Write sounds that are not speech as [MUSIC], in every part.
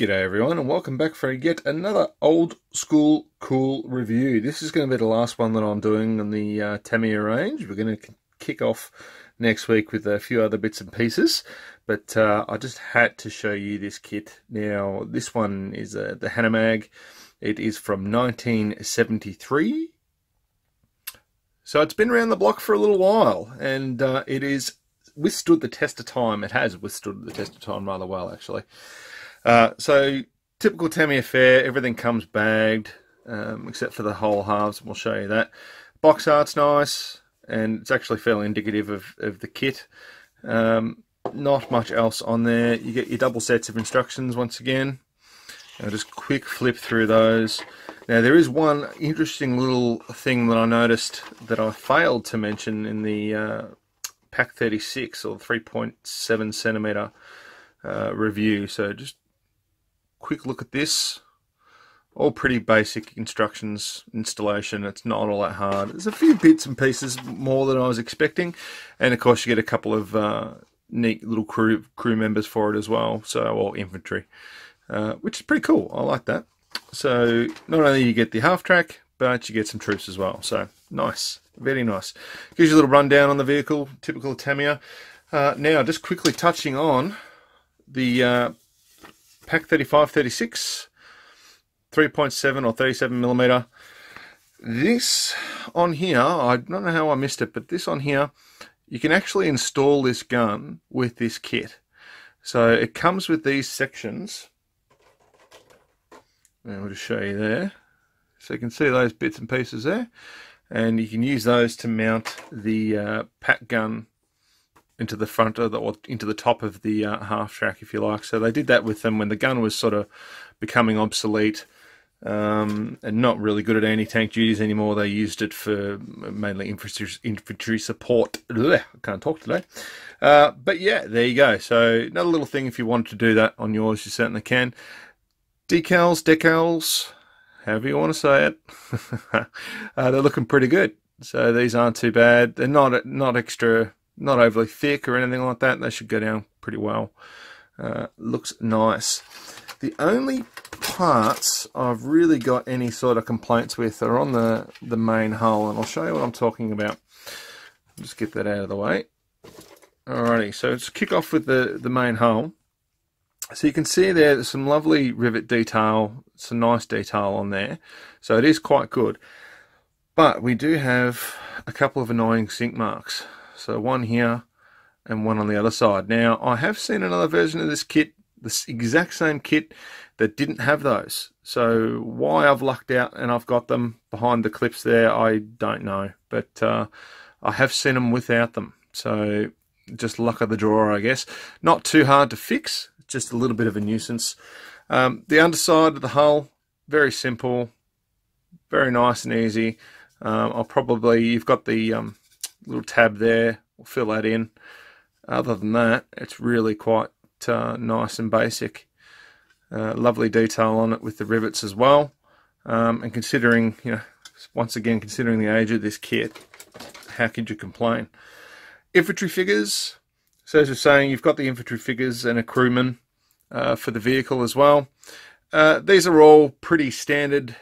G'day everyone and welcome back for yet another old school cool review. This is going to be the last one that I'm doing on the uh, Tamiya range. We're going to kick off next week with a few other bits and pieces, but uh, I just had to show you this kit. Now this one is uh, the Hanomag. It is from 1973. So it's been around the block for a little while and uh, it is withstood the test of time. It has withstood the test of time rather well actually. Uh, so typical Tamiya affair. everything comes bagged um, except for the hull halves. We'll show you that. Box art's nice, and it's actually fairly indicative of, of the kit. Um, not much else on there. You get your double sets of instructions once again. I'll just quick flip through those. Now there is one interesting little thing that I noticed that I failed to mention in the uh, Pak 36 or 3.7 centimeter uh, review. So just quick look at this. All pretty basic instructions installation. It's not all that hard. There's a few bits and pieces more than I was expecting, and of course you get a couple of uh, neat little crew crew members for it as well. So or infantry, uh, which is pretty cool. I like that. So not only you get the half track, but you get some troops as well. So nice, very nice. Gives you a little rundown on the vehicle, typical Tamiya. Uh, now, just quickly touching on the uh, Pak 35 36 3.7 or 37 millimeter. This on here I don't know how I missed it but this on here you can actually install this gun with this kit. So it comes with these sections. And we'll just show you there. So you can see those bits and pieces there and you can use those to mount the uh, Pak gun into the front of the, or into the top of the uh, half track, if you like. So they did that with them when the gun was sort of becoming obsolete um, and not really good at anti-tank duties anymore. They used it for mainly infantry, infantry support. I can't talk today. Uh, but yeah, there you go. So another little thing, if you wanted to do that on yours, you certainly can. Decals, decals, however you want to say it. [LAUGHS] uh, they're looking pretty good. So these aren't too bad. They're not not extra not overly thick or anything like that. They should go down pretty well. Uh, looks nice. The only parts I've really got any sort of complaints with are on the, the main hull, and I'll show you what I'm talking about. Just get that out of the way. Alrighty, so let's kick off with the, the main hull. So you can see there, there's some lovely rivet detail, some nice detail on there. So it is quite good. But we do have a couple of annoying sink marks. So one here and one on the other side. Now, I have seen another version of this kit, this exact same kit, that didn't have those. So why I've lucked out and I've got them behind the clips there, I don't know. But uh, I have seen them without them. So just luck of the draw, I guess. Not too hard to fix, just a little bit of a nuisance. Um, the underside of the hull, very simple, very nice and easy. Um, I'll probably, you've got the um, little tab there. We'll fill that in. Other than that, it's really quite uh, nice and basic. Uh, lovely detail on it with the rivets as well. Um, and considering, you know, once again, considering the age of this kit, how could you complain? Infantry figures. So as you're saying, you've got the infantry figures and a crewman uh, for the vehicle as well. Uh, these are all pretty standard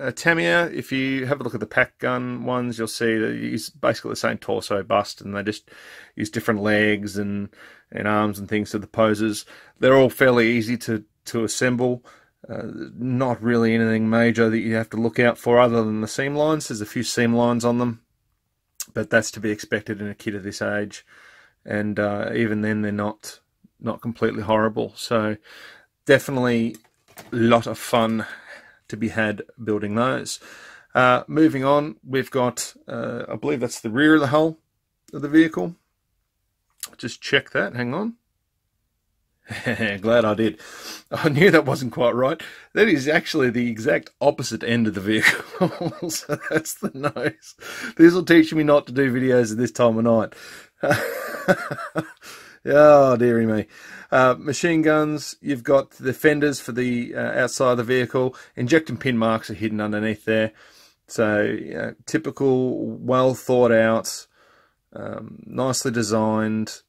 uh, Tamiya, if you have a look at the Pak gun ones, you'll see that use basically the same torso bust, and they just use different legs and and arms and things to the poses. They're all fairly easy to to assemble. Uh, not really anything major that you have to look out for other than the seam lines. There's a few seam lines on them, but that's to be expected in a kit of this age. And uh, even then, they're not not completely horrible. So definitely a lot of fun to be had building those. Uh, moving on, we've got, uh, I believe that's the rear of the hull of the vehicle. Just check that, hang on. [LAUGHS] Glad I did. I knew that wasn't quite right. That is actually the exact opposite end of the vehicle. [LAUGHS] so that's the nose. This will teach me not to do videos at this time of night. [LAUGHS] oh, dearie me. Uh, machine guns, you've got the fenders for the uh, outside of the vehicle. Injecting pin marks are hidden underneath there. So, typical, well thought out, um, nicely designed,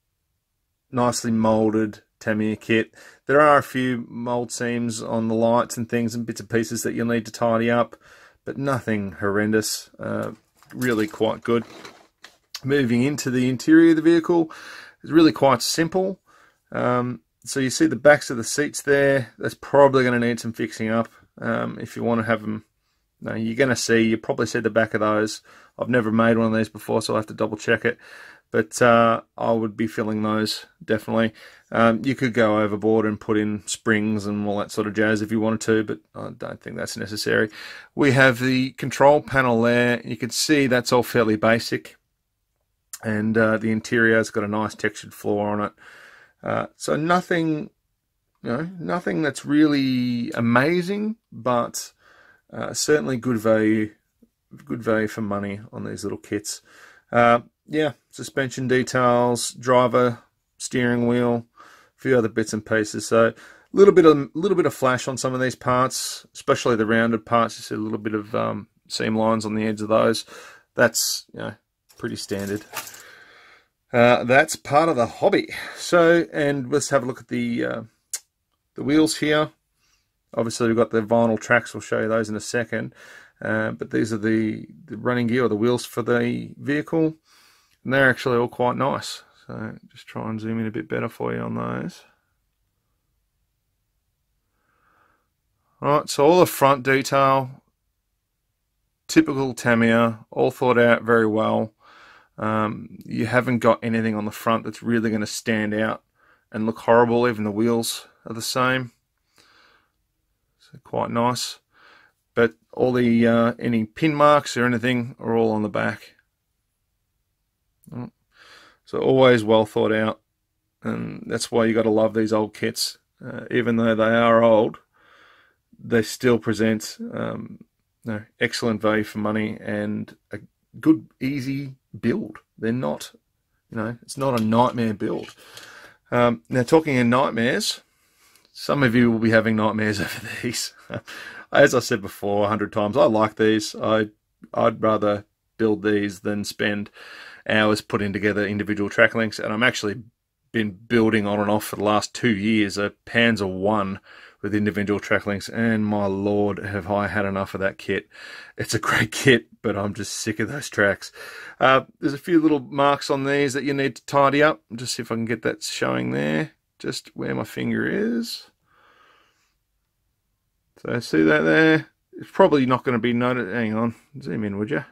nicely molded Tamiya kit. There are a few mold seams on the lights and things and bits and pieces that you'll need to tidy up, but nothing horrendous. Uh, really quite good. Moving into the interior of the vehicle, it's really quite simple. Um, so you see the backs of the seats there. That's probably going to need some fixing up um, if you want to have them. No, you're going to see, you probably see the back of those. I've never made one of these before, so I'll have to double check it. But uh, I would be filling those, definitely. Um, you could go overboard and put in springs and all that sort of jazz if you wanted to, but I don't think that's necessary. We have the control panel there. You can see that's all fairly basic. And uh, the interior has got a nice textured floor on it. Uh, so nothing, you know, nothing that's really amazing, but uh, certainly good value, good value for money on these little kits. Uh, yeah, suspension details, driver, steering wheel, a few other bits and pieces. So a little bit of a little bit of flash on some of these parts, especially the rounded parts. You see a little bit of um, seam lines on the edge of those. That's you know pretty standard. Uh, that's part of the hobby. So, and let's have a look at the uh, the wheels here. Obviously, we've got the vinyl tracks. We'll show you those in a second. Uh, but these are the, the running gear or the wheels for the vehicle. And they're actually all quite nice. So just try and zoom in a bit better for you on those. Alright, so all the front detail, typical Tamiya, all thought out very well. Um, you haven't got anything on the front that's really going to stand out and look horrible. Even the wheels are the same. So quite nice. But all the uh, any pin marks or anything are all on the back. So always well thought out. And that's why you got to love these old kits. Uh, even though they are old, they still present um, excellent value for money and a good, easy build. They're not, you know, it's not a nightmare build. Um, now, talking in nightmares, some of you will be having nightmares [LAUGHS] over these. As I said before a hundred times, I like these. I I'd rather build these than spend hours putting together individual track links, and I'm actually been building on and off for the last two years a Panzer One with individual track links, and my lord, have I had enough of that kit. It's a great [LAUGHS] kit, but I'm just sick of those tracks. Uh, there's a few little marks on these that you need to tidy up. Just see if I can get that showing there, just where my finger is. So see that there? It's probably not going to be noted. Hang on, zoom in, would you?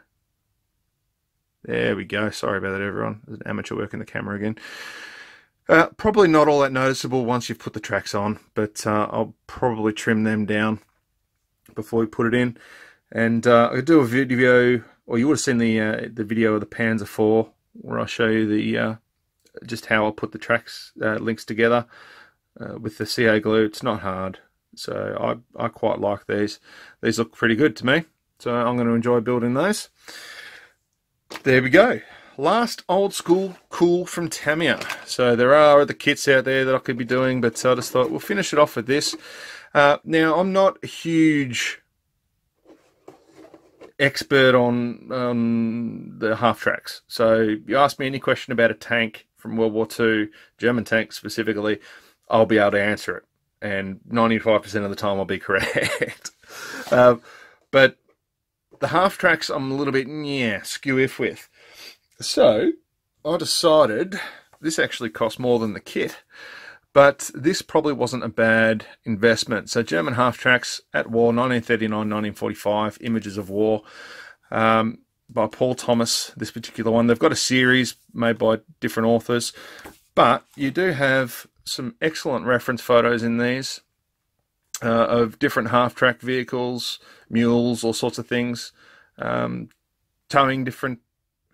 There we go. Sorry about that, everyone. There's an amateur working the camera again. Uh, probably not all that noticeable once you've put the tracks on, but uh, I'll probably trim them down before we put it in. And uh, I'll do a video, or you would have seen the uh, the video of the Panzer 4, where I show you the uh, just how I put the tracks links together with the CA glue. It's not hard, so I I quite like these. These look pretty good to me, so I'm going to enjoy building those. There we go last old school cool from Tamiya. So there are other kits out there that I could be doing, but I just thought we'll finish it off with this. Uh, now, I'm not a huge expert on, on the half tracks. So you ask me any question about a tank from World War II, German tank specifically, I'll be able to answer it. And 95% of the time I'll be [LAUGHS] correct. uh, but the half tracks I'm a little bit, yeah, skew if with. So I decided this actually cost more than the kit, but this probably wasn't a bad investment. So German half tracks at war, 1939, 1945, images of war. Um, by Paul Thomas, this particular one. They've got a series made by different authors, but you do have some excellent reference photos in these uh, of different half-track vehicles, mules, all sorts of things, um, towing different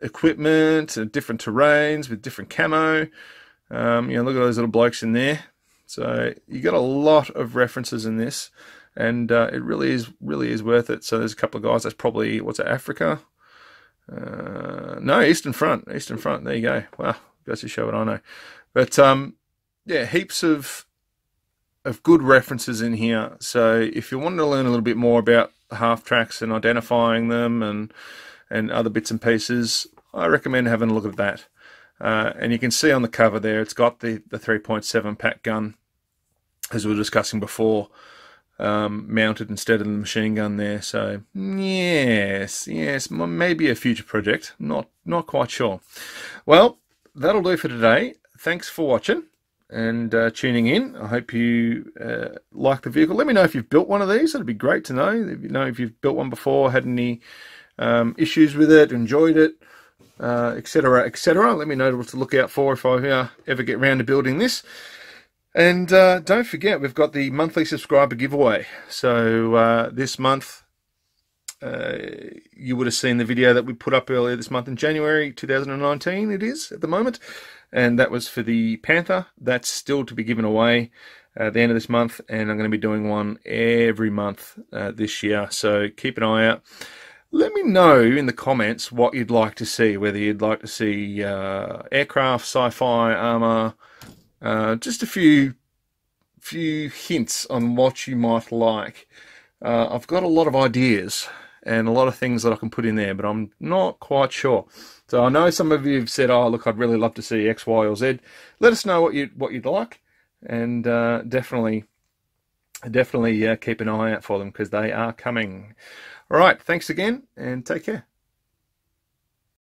equipment and different terrains with different camo. Um, you know, look at those little blokes in there. So you got a lot of references in this, and uh, it really is really is worth it. So there's a couple of guys. That's probably what's it, Africa? Uh, no, Eastern Front. Eastern Front. There you go. Wow, goes to show what I know. But um, yeah, heaps of of good references in here. So if you want to learn a little bit more about half tracks and identifying them and and other bits and pieces, I recommend having a look at that. Uh, and you can see on the cover there, it's got the, the 3.7 Pak gun, as we were discussing before, um, mounted instead of the machine gun there. So yes, yes, maybe a future project. Not not quite sure. Well, that'll do for today. Thanks for watching and uh, tuning in. I hope you uh, like the vehicle. Let me know if you've built one of these. It'd be great to know. If you know if you've built one before, had any um, issues with it, enjoyed it, etc., uh, etc. Et Let me know what to look out for if I uh, ever get around to building this. And uh, don't forget, we've got the monthly subscriber giveaway. So uh, this month, uh, you would have seen the video that we put up earlier this month in January 2019, it is at the moment. And that was for the Panther. That's still to be given away at the end of this month. And I'm going to be doing one every month this year. So keep an eye out. Let me know in the comments what you'd like to see, whether you'd like to see uh, aircraft, sci-fi, armor, uh, just a few few hints on what you might like. Uh, I've got a lot of ideas and a lot of things that I can put in there, but I'm not quite sure. So I know some of you have said, "Oh, look, I'd really love to see X, Y, or Z." Let us know what you what you'd like, and uh, definitely, definitely uh, keep an eye out for them because they are coming. All right, thanks again and take care.